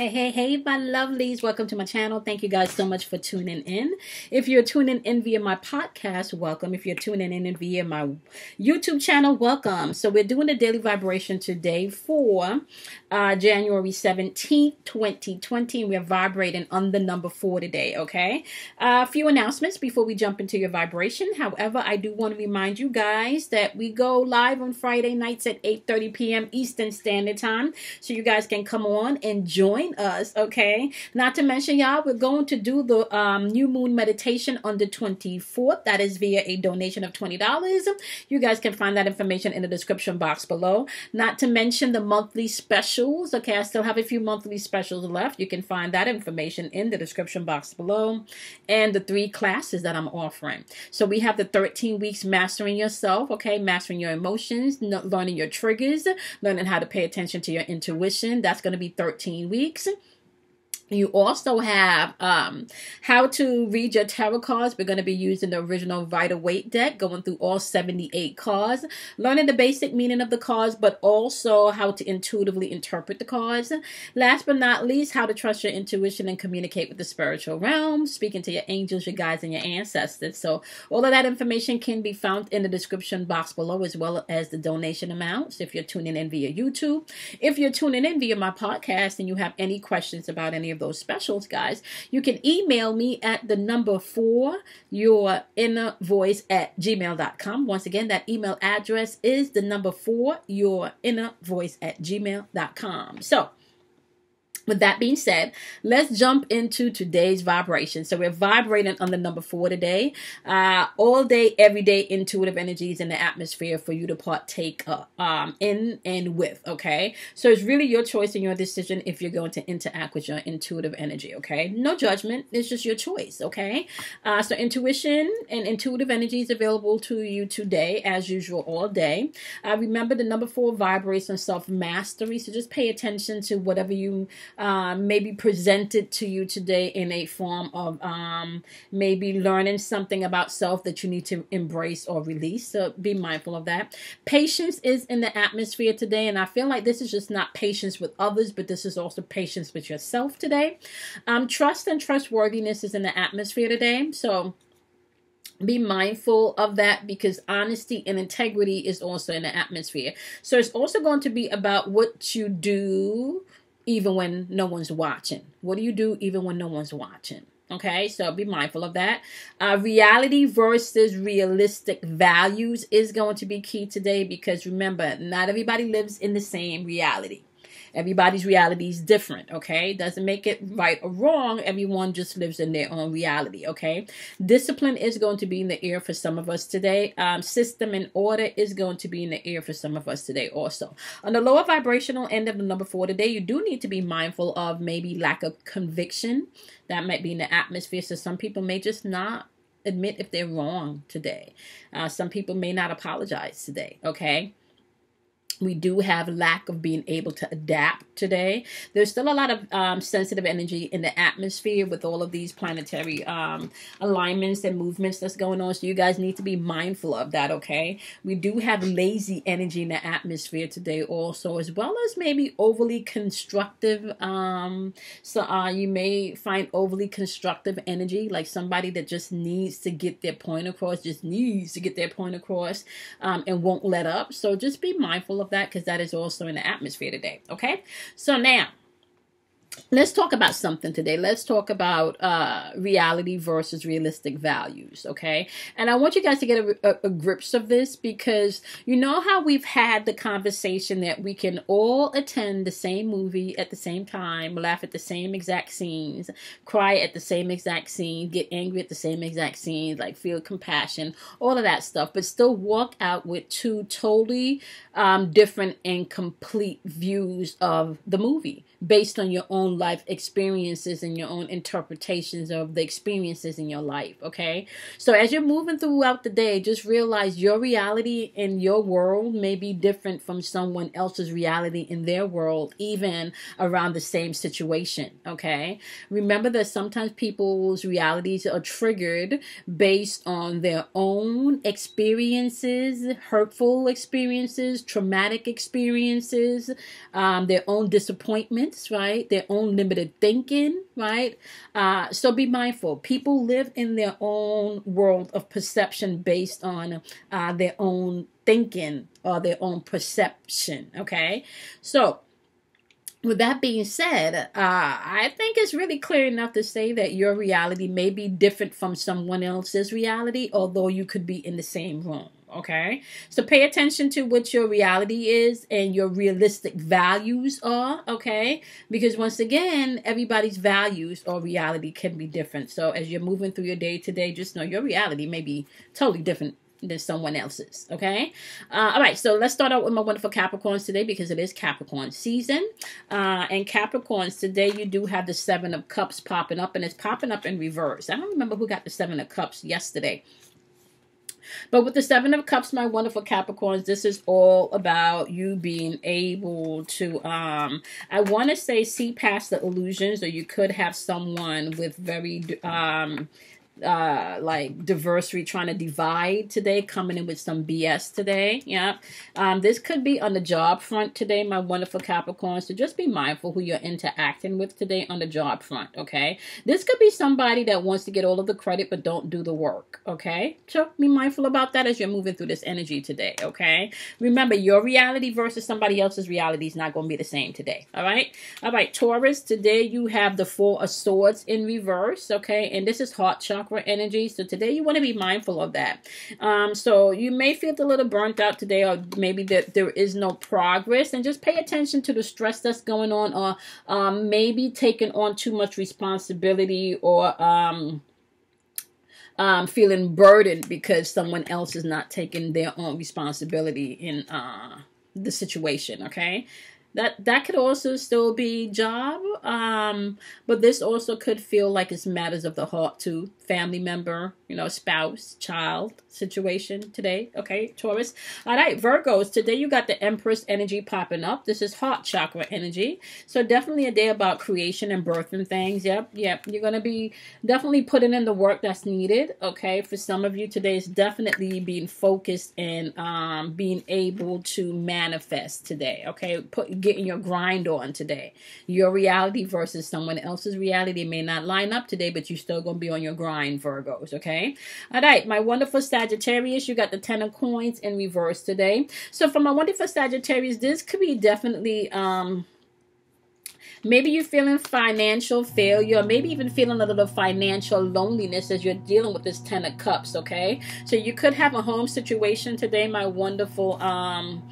Hey, hey, hey, my lovelies. Welcome to my channel. Thank you guys so much for tuning in. If you're tuning in via my podcast, welcome. If you're tuning in via my YouTube channel, welcome. So we're doing a daily vibration today for uh, January 17th, 2020. We're vibrating on the number four today, okay? A uh, few announcements before we jump into your vibration. However, I do want to remind you guys that we go live on Friday nights at 8.30 p.m. Eastern Standard Time. So you guys can come on and join join us, okay? Not to mention, y'all, we're going to do the um, new moon meditation on the 24th. That is via a donation of $20. You guys can find that information in the description box below. Not to mention the monthly specials, okay? I still have a few monthly specials left. You can find that information in the description box below. And the three classes that I'm offering. So we have the 13 weeks mastering yourself, okay? Mastering your emotions, learning your triggers, learning how to pay attention to your intuition. That's going to be 13 weeks weeks you also have um, how to read your tarot cards. We're going to be using the original Rider Waite deck, going through all 78 cards, learning the basic meaning of the cards, but also how to intuitively interpret the cards. Last but not least, how to trust your intuition and communicate with the spiritual realm, speaking to your angels, your guides, and your ancestors. So all of that information can be found in the description box below, as well as the donation amounts if you're tuning in via YouTube. If you're tuning in via my podcast and you have any questions about any of those specials, guys, you can email me at the number four, your inner voice at gmail.com. Once again, that email address is the number four, your inner voice at gmail.com. So, with that being said, let's jump into today's vibration. So we're vibrating on the number four today. Uh, all day, every day, intuitive energies in the atmosphere for you to partake uh, um, in and with. Okay, so it's really your choice and your decision if you're going to interact with your intuitive energy. Okay, no judgment. It's just your choice. Okay, uh, so intuition and intuitive energy is available to you today, as usual, all day. Uh, remember, the number four vibrates on self mastery. So just pay attention to whatever you um, maybe presented to you today in a form of um, maybe learning something about self that you need to embrace or release. So be mindful of that. Patience is in the atmosphere today, and I feel like this is just not patience with others, but this is also patience with yourself today. Um, trust and trustworthiness is in the atmosphere today. So be mindful of that because honesty and integrity is also in the atmosphere. So it's also going to be about what you do even when no one's watching? What do you do even when no one's watching? Okay, so be mindful of that. Uh, reality versus realistic values is going to be key today because remember, not everybody lives in the same reality. Everybody's reality is different, okay? Doesn't make it right or wrong. Everyone just lives in their own reality, okay? Discipline is going to be in the air for some of us today. Um, system and order is going to be in the air for some of us today also. On the lower vibrational end of the number four today, you do need to be mindful of maybe lack of conviction. That might be in the atmosphere. So some people may just not admit if they're wrong today. Uh, some people may not apologize today, okay? We do have lack of being able to adapt today. There's still a lot of um, sensitive energy in the atmosphere with all of these planetary um, alignments and movements that's going on. So you guys need to be mindful of that, okay? We do have lazy energy in the atmosphere today also, as well as maybe overly constructive. Um, so uh, you may find overly constructive energy, like somebody that just needs to get their point across, just needs to get their point across um, and won't let up. So just be mindful of that because that is also in the atmosphere today. Okay. So now let's talk about something today. Let's talk about uh, reality versus realistic values, okay? And I want you guys to get a, a, a, grips of this because you know how we've had the conversation that we can all attend the same movie at the same time, laugh at the same exact scenes, cry at the same exact scene, get angry at the same exact scene, like feel compassion, all of that stuff, but still walk out with two totally um, different and complete views of the movie based on your own life experiences and your own interpretations of the experiences in your life. Okay. So as you're moving throughout the day, just realize your reality in your world may be different from someone else's reality in their world, even around the same situation. Okay. Remember that sometimes people's realities are triggered based on their own experiences, hurtful experiences, traumatic experiences, um, their own disappointments, right? Their own own limited thinking, right? Uh, so be mindful. People live in their own world of perception based on uh, their own thinking or their own perception, okay? So, with that being said, uh, I think it's really clear enough to say that your reality may be different from someone else's reality, although you could be in the same room. Okay, so pay attention to what your reality is and your realistic values are. Okay, because once again, everybody's values or reality can be different. So as you're moving through your day today, just know your reality may be totally different than someone else's. Okay. Uh, all right. So let's start out with my wonderful Capricorns today because it is Capricorn season. Uh, and Capricorns today, you do have the Seven of Cups popping up, and it's popping up in reverse. I don't remember who got the Seven of Cups yesterday. But with the Seven of Cups, my wonderful Capricorns, this is all about you being able to, um, I want to say, see past the illusions, or you could have someone with very, um, uh like diversity trying to divide today coming in with some bs today. Yeah um this could be on the job front today my wonderful capricorns so just be mindful who you're interacting with today on the job front okay? This could be somebody that wants to get all of the credit but don't do the work okay? So be mindful about that as you're moving through this energy today okay? Remember your reality versus somebody else's reality is not going to be the same today all right? All right taurus today you have the four of swords in reverse okay? And this is heart chakra chakra energy. So today you want to be mindful of that. Um, so you may feel a little burnt out today or maybe that there is no progress and just pay attention to the stress that's going on or um, maybe taking on too much responsibility or um, um, feeling burdened because someone else is not taking their own responsibility in uh, the situation. Okay, that that could also still be job um but this also could feel like it's matters of the heart too family member you know spouse child situation today. Okay taurus. All right virgos today you got the empress energy popping up. This is heart chakra energy. So definitely a day about creation and birth and things. Yep yep. You're gonna be definitely putting in the work that's needed okay? For some of you today is definitely being focused and um being able to manifest today okay? Put getting your grind on today. Your reality versus someone else's reality. May not line up today, but you're still going to be on your grind, Virgos, okay? All right, my wonderful Sagittarius, you got the Ten of Coins in reverse today. So for my wonderful Sagittarius, this could be definitely... um Maybe you're feeling financial failure, maybe even feeling a little financial loneliness as you're dealing with this Ten of Cups, okay? So you could have a home situation today, my wonderful um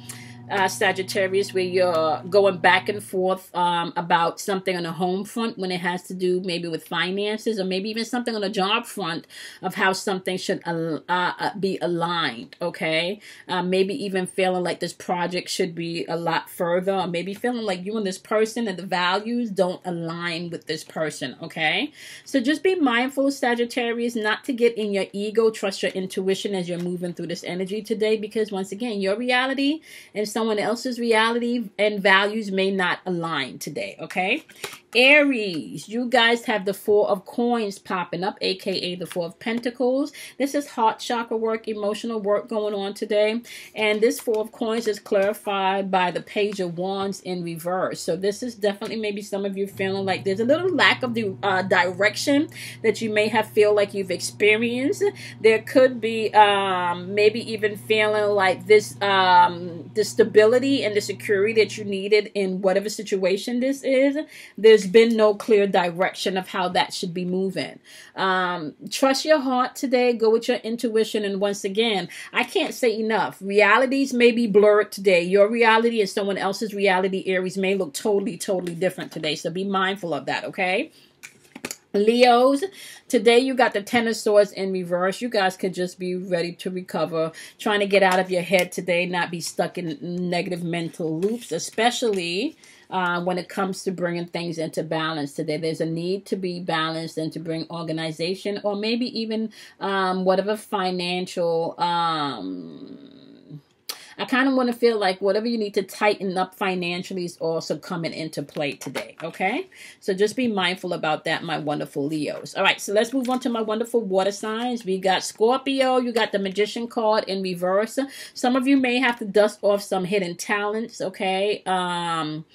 uh, Sagittarius, where you're going back and forth um, about something on a home front when it has to do maybe with finances, or maybe even something on a job front of how something should uh, uh, be aligned. Okay, uh, maybe even feeling like this project should be a lot further, or maybe feeling like you and this person and the values don't align with this person. Okay, so just be mindful, Sagittarius, not to get in your ego. Trust your intuition as you're moving through this energy today, because once again, your reality and someone else's reality and values may not align today, okay? Aries, you guys have the Four of Coins popping up, aka the Four of Pentacles. This is heart chakra work, emotional work going on today. And this Four of Coins is clarified by the Page of Wands in reverse. So this is definitely maybe some of you feeling like there's a little lack of the uh, direction that you may have feel like you've experienced. There could be um, maybe even feeling like this um, the stability and the security that you needed in whatever situation this is. There's there's been no clear direction of how that should be moving. Um, trust your heart today. Go with your intuition. And once again, I can't say enough. Realities may be blurred today. Your reality and someone else's reality, Aries, may look totally, totally different today. So be mindful of that, okay? Leos, today you got the Ten of Swords in reverse. You guys could just be ready to recover, trying to get out of your head today, not be stuck in negative mental loops, especially uh, when it comes to bringing things into balance today. There's a need to be balanced and to bring organization or maybe even um, whatever financial. Um, I kind of want to feel like whatever you need to tighten up financially is also coming into play today. Okay. So just be mindful about that, my wonderful Leos. All right. So let's move on to my wonderful water signs. We got Scorpio. You got the Magician card in reverse. Some of you may have to dust off some hidden talents. Okay. Um,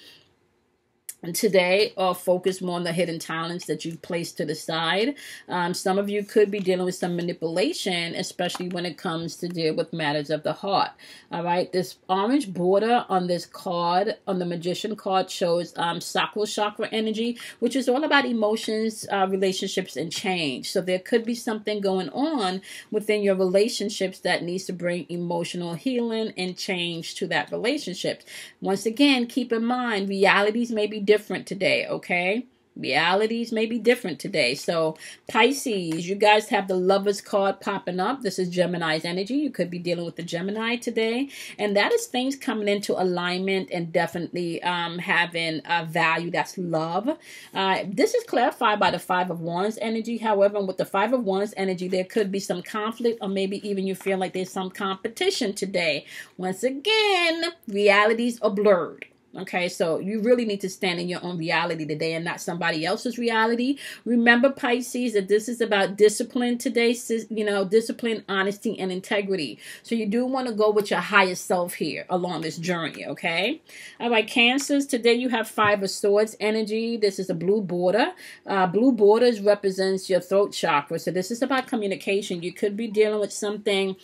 today or focus more on the hidden talents that you've placed to the side. Um, some of you could be dealing with some manipulation, especially when it comes to deal with matters of the heart. All right, this orange border on this card, on the magician card, shows um, sacral chakra energy, which is all about emotions, uh, relationships, and change. So there could be something going on within your relationships that needs to bring emotional healing and change to that relationship. Once again, keep in mind realities may be different different today, okay? Realities may be different today. So, Pisces, you guys have the Lover's card popping up. This is Gemini's energy. You could be dealing with the Gemini today. And that is things coming into alignment and definitely um, having a value that's love. Uh, this is clarified by the Five of Wands energy. However, with the Five of Wands energy, there could be some conflict or maybe even you feel like there's some competition today. Once again, realities are blurred. Okay, so you really need to stand in your own reality today and not somebody else's reality. Remember, Pisces, that this is about discipline today, you know, discipline, honesty, and integrity. So you do want to go with your highest self here along this journey, okay? All right, Cancers, today you have Five of Swords energy. This is a blue border. Uh, blue borders represents your throat chakra. So this is about communication. You could be dealing with something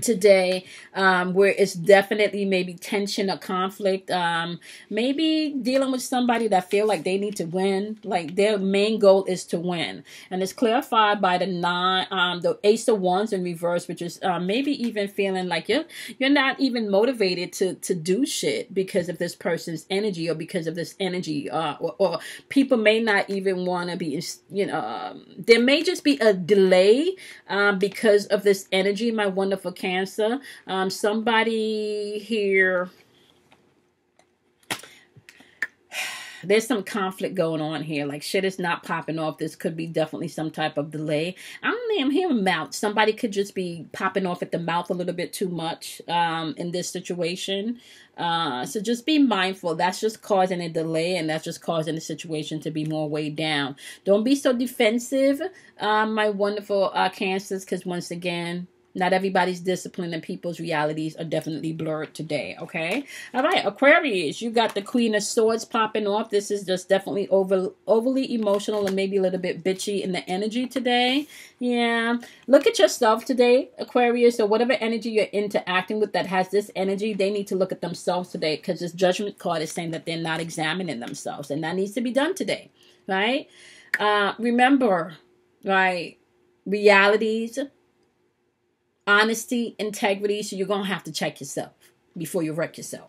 today um, where it's definitely maybe tension or conflict um, maybe dealing with somebody that feel like they need to win like their main goal is to win. And it's clarified by the nine um, the ace of wands in reverse which is uh, maybe even feeling like you're you're not even motivated to to do shit because of this person's energy or because of this energy uh, or, or people may not even want to be you know um, there may just be a delay um, because of this energy my wonderful Cancer. Um, somebody here there's some conflict going on here. Like shit is not popping off. This could be definitely some type of delay. I don't know. I'm hearing mouth. Somebody could just be popping off at the mouth a little bit too much um, in this situation. Uh, so just be mindful. That's just causing a delay and that's just causing the situation to be more weighed down. Don't be so defensive, um, my wonderful uh, cancers, because once again, not everybody's discipline and people's realities are definitely blurred today, okay? All right, Aquarius, you got the Queen of Swords popping off. This is just definitely over, overly emotional and maybe a little bit bitchy in the energy today. Yeah. Look at yourself today, Aquarius, or whatever energy you're interacting with that has this energy, they need to look at themselves today because this judgment card is saying that they're not examining themselves, and that needs to be done today, right? Uh, remember, right, realities honesty, integrity. So you're going to have to check yourself before you wreck yourself.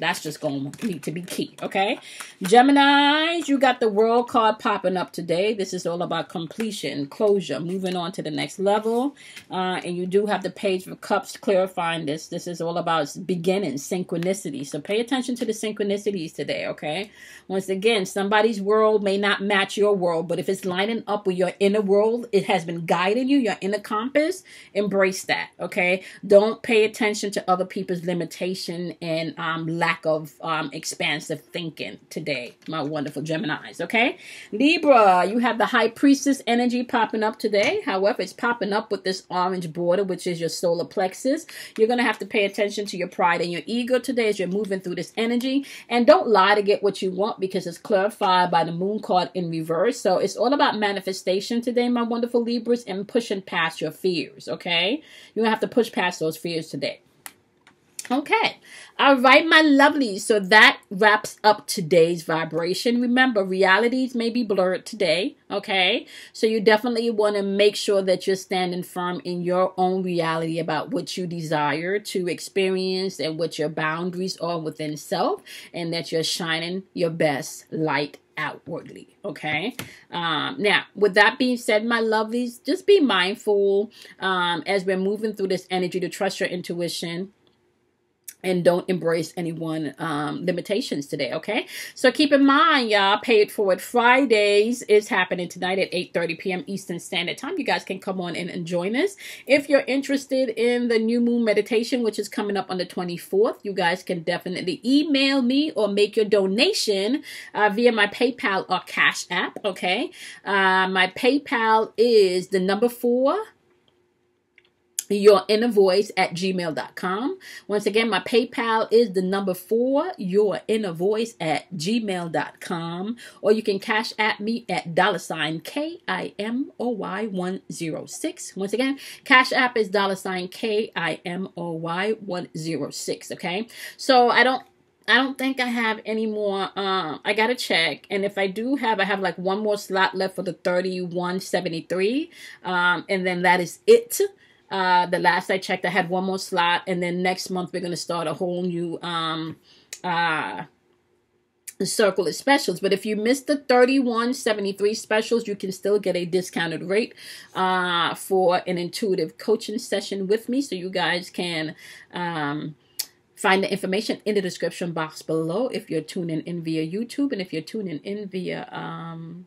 That's just going to need to be key, okay? Geminis, you got the world card popping up today. This is all about completion, closure, moving on to the next level. Uh, and you do have the page of cups clarifying this. This is all about beginning, synchronicity. So pay attention to the synchronicities today, okay? Once again, somebody's world may not match your world, but if it's lining up with your inner world, it has been guiding you, your inner compass, embrace that, okay? Don't pay attention to other people's limitation and um, lack lack of um, expansive thinking today, my wonderful Geminis, okay? Libra, you have the High Priestess energy popping up today. However, it's popping up with this orange border, which is your solar plexus. You're to have to pay attention to your pride and your ego today as you're moving through this energy. And don't lie to get what you want because it's clarified by the moon card in reverse. So it's all about manifestation today, my wonderful Libras, and pushing past your fears, okay? You're to have to push past those fears today. Okay. All right, my lovelies. So that wraps up today's vibration. Remember, realities may be blurred today. Okay. So you definitely want to make sure that you're standing firm in your own reality about what you desire to experience and what your boundaries are within self, and that you're shining your best light outwardly. Okay. Um, now, with that being said, my lovelies, just be mindful um, as we're moving through this energy to trust your intuition and don't embrace anyone um, limitations today okay? So keep in mind y'all pay it forward fridays is happening tonight at 8 30 p.m eastern standard time. You guys can come on in and join us if you're interested in the new moon meditation which is coming up on the 24th you guys can definitely email me or make your donation uh, via my paypal or cash app okay? Uh, my paypal is the number four your inner voice at gmail.com. Once again, my PayPal is the number four, your inner voice at gmail.com. Or you can cash at me at dollar sign K I M O Y 106. Once again, cash app is dollar sign K I M O Y 106. Okay. So I don't I don't think I have any more. Um, I gotta check, and if I do have, I have like one more slot left for the thirty-one seventy-three, um, and then that is it. Uh, the last I checked, I had one more slot, and then next month we're gonna start a whole new um, uh, circle of specials. But if you missed the 3173 specials, you can still get a discounted rate uh, for an intuitive coaching session with me. So you guys can um, find the information in the description box below if you're tuning in via YouTube and if you're tuning in via um,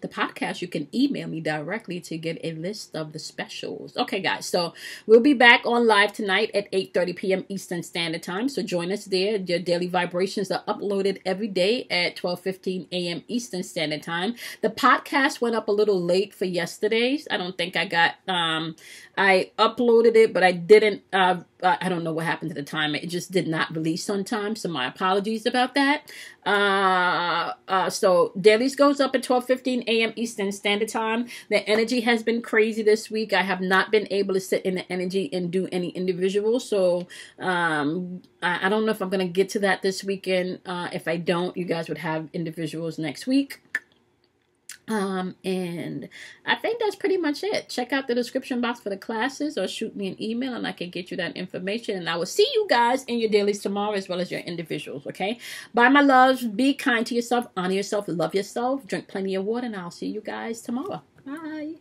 the podcast, you can email me directly to get a list of the specials. Okay, guys, so we'll be back on live tonight at 8:30 p.m. Eastern Standard Time. So join us there. Your daily vibrations are uploaded every day at 12:15 a.m. Eastern Standard Time. The podcast went up a little late for yesterday's. I don't think I got um I uploaded it, but I didn't uh I don't know what happened at the time. It just did not release on time, so my apologies about that. Uh, uh, so dailies goes up at 12:15 a.m. Eastern Standard Time. The energy has been crazy this week. I have not been able to sit in the energy and do any individual. So um, I, I don't know if I'm gonna get to that this weekend. Uh, if I don't, you guys would have individuals next week. Um, and I think that's pretty much it. Check out the description box for the classes or shoot me an email and I can get you that information. And I will see you guys in your dailies tomorrow as well as your individuals, okay? Bye, my loves. Be kind to yourself, honor yourself, love yourself, drink plenty of water, and I'll see you guys tomorrow. Bye.